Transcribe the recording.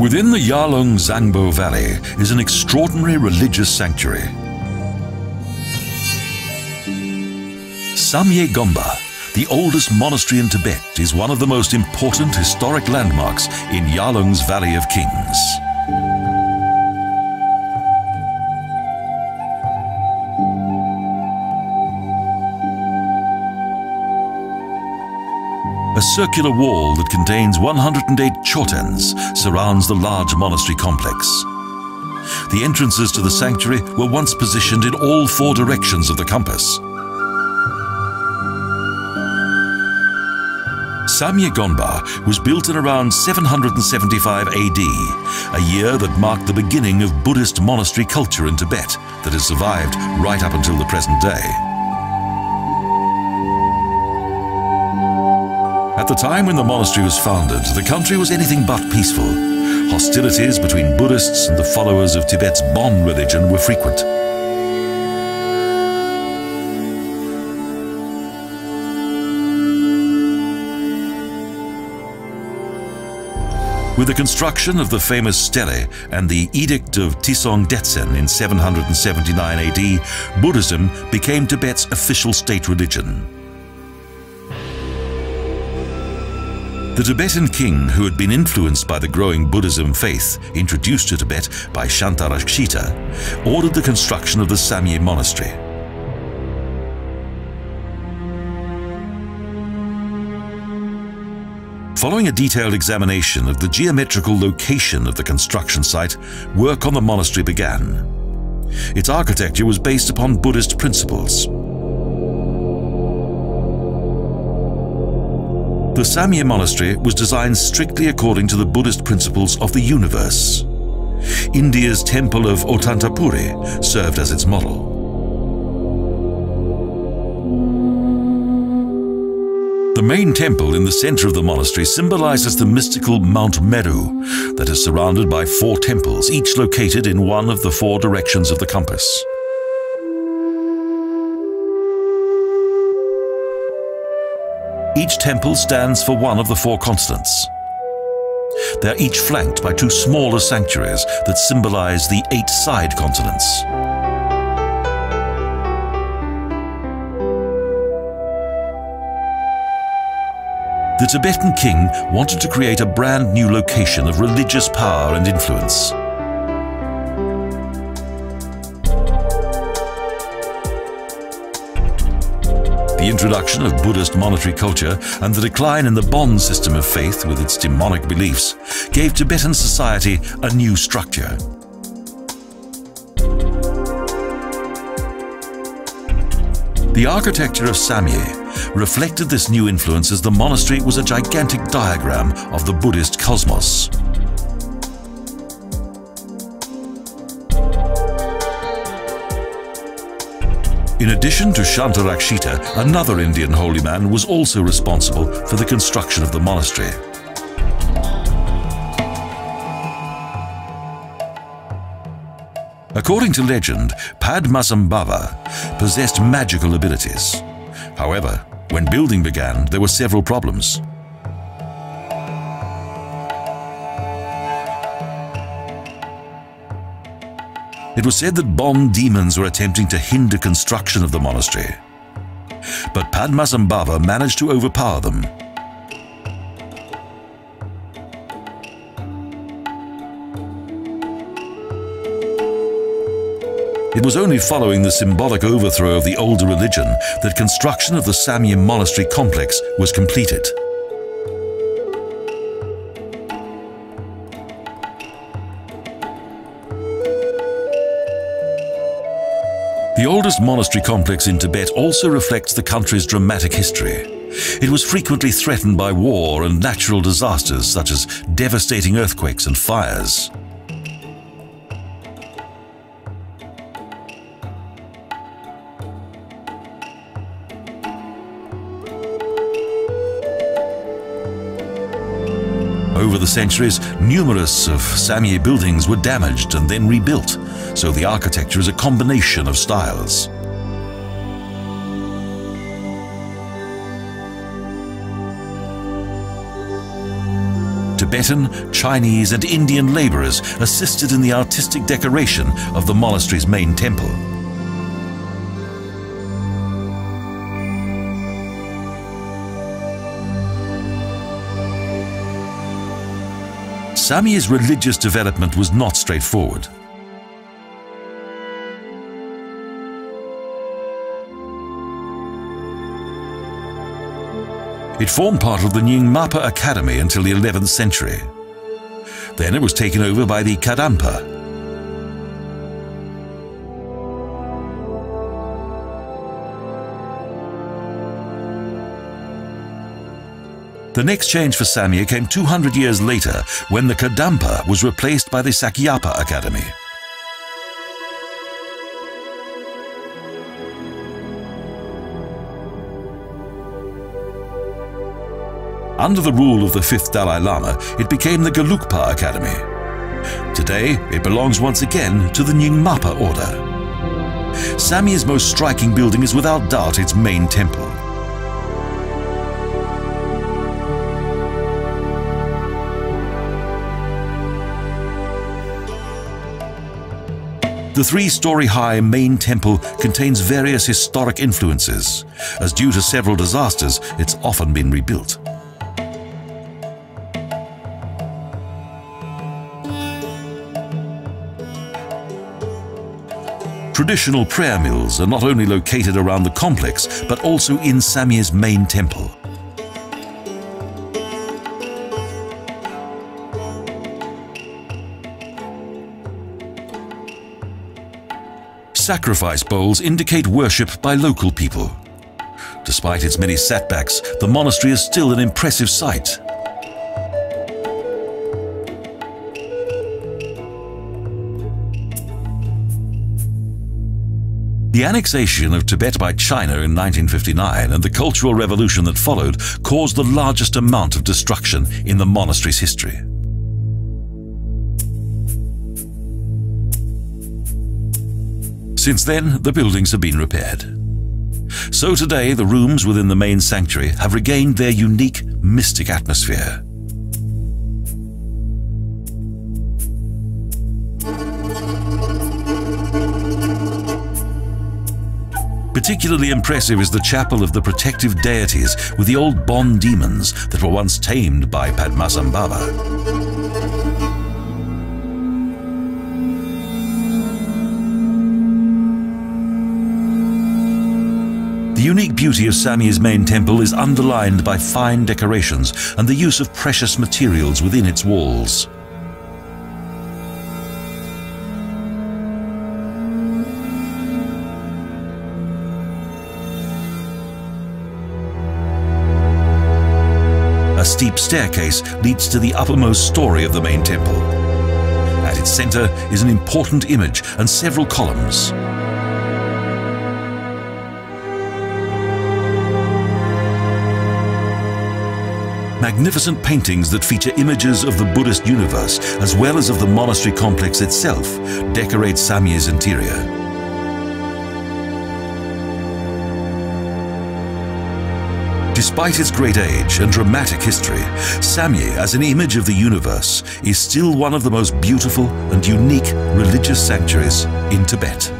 Within the Yarlung Zangbo Valley is an extraordinary religious sanctuary. Samye Gonba, the oldest monastery in Tibet, is one of the most important historic landmarks in Yarlung's Valley of Kings. A circular wall that contains 108 chortens surrounds the large monastery complex. The entrances to the sanctuary were once positioned in all four directions of the compass. Samye Gonba was built in around 775 AD, a year that marked the beginning of Buddhist monastery culture in Tibet that has survived right up until the present day. The time when the monastery was founded, the country was anything but peaceful. Hostilities between Buddhists and the followers of Tibet's Bon religion were frequent. With the construction of the famous stele and the Edict of Trisong Detsen in 779 AD, Buddhism became Tibet's official state religion. The Tibetan king, who had been influenced by the growing Buddhism faith introduced to Tibet by Shantarakshita, ordered the construction of the Samye monastery. Following a detailed examination of the geometrical location of the construction site, work on the monastery began. Its architecture was based upon Buddhist principles. The Samye monastery was designed strictly according to the Buddhist principles of the universe. India's temple of Otantapuri served as its model. The main temple in the center of the monastery symbolizes the mystical Mount Meru that is surrounded by four temples, each located in one of the four directions of the compass. Each temple stands for one of the four continents. They are each flanked by two smaller sanctuaries that symbolize the eight side continents. The Tibetan king wanted to create a brand new location of religious power and influence. The introduction of Buddhist monastery culture and the decline in the Bon system of faith with its demonic beliefs gave Tibetan society a new structure. The architecture of Samye reflected this new influence as the monastery was a gigantic diagram of the Buddhist cosmos. In addition to Shantarakshita, another Indian holy man was also responsible for the construction of the monastery. According to legend, Padmasambhava possessed magical abilities. However, when building began, there were several problems. It was said that Bon demons were attempting to hinder construction of the monastery. But Padmasambhava managed to overpower them. It was only following the symbolic overthrow of the older religion that construction of the Samye monastery complex was completed. The oldest monastery complex in Tibet also reflects the country's dramatic history. It was frequently threatened by war and natural disasters such as devastating earthquakes and fires. Over the centuries, numerous of Samye buildings were damaged and then rebuilt, so the architecture is a combination of styles. Tibetan, Chinese and Indian laborers assisted in the artistic decoration of the monastery's main temple. Samye's religious development was not straightforward. It formed part of the Nyingmapa Academy until the 11th century. Then it was taken over by the Kadampa. The next change for Samye came 200 years later when the Kadampa was replaced by the Sakyapa Academy. Under the rule of the fifth Dalai Lama, it became the Gelugpa Academy. Today, it belongs once again to the Nyingmapa order. Samye's most striking building is without doubt its main temple. The three-story high main temple contains various historic influences, as due to several disasters, it's often been rebuilt. Traditional prayer mills are not only located around the complex, but also in Samye's main temple. Sacrifice bowls indicate worship by local people. Despite its many setbacks, the monastery is still an impressive sight. The annexation of Tibet by China in 1959 and the Cultural Revolution that followed caused the largest amount of destruction in the monastery's history. Since then, the buildings have been repaired. So today, the rooms within the main sanctuary have regained their unique, mystic atmosphere. Particularly impressive is the chapel of the protective deities with the old Bon demons that were once tamed by Padmasambhava. The unique beauty of Samye's main temple is underlined by fine decorations and the use of precious materials within its walls. A steep staircase leads to the uppermost story of the main temple. At its center is an important image and several columns. Magnificent paintings that feature images of the Buddhist universe as well as of the monastery complex itself decorate Samye's interior. Despite its great age and dramatic history, Samye, as an image of the universe, is still one of the most beautiful and unique religious sanctuaries in Tibet.